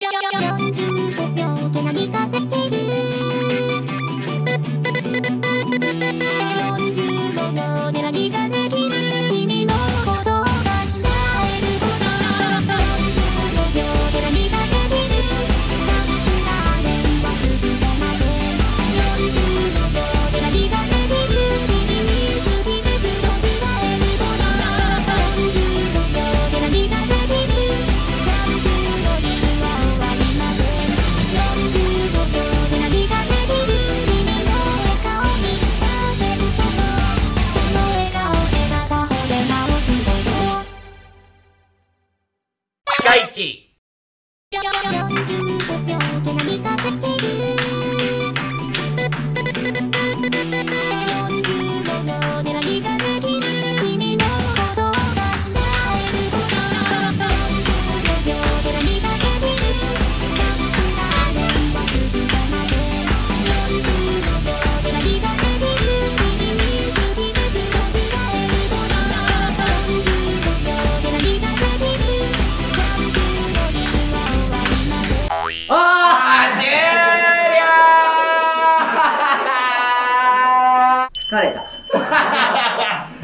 45秒で何ができし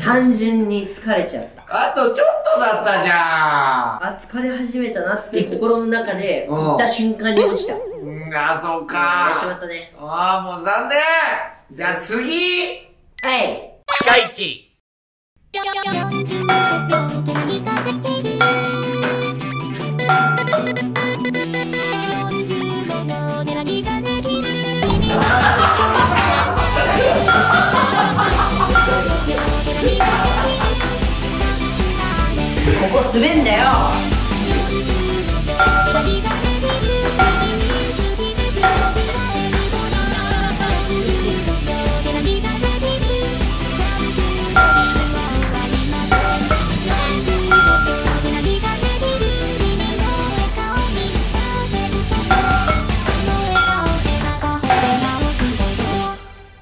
単純に疲れちゃった。あとちょっとだったじゃんあ、疲れ始めたなって心の中で、行った瞬間に落ちた。うん、あ、そうか。やっちまったね。ああ、もう残念じゃあ次はいピカイチあ滑んだよ。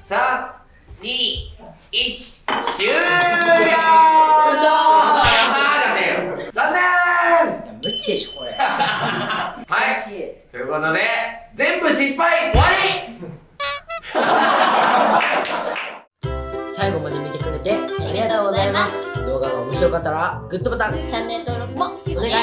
321終了ことで、全部失敗終わり。最後まで見てくれてありがとうございます。動画が面白かったらグッドボタン。チャンネル登録もお願いします。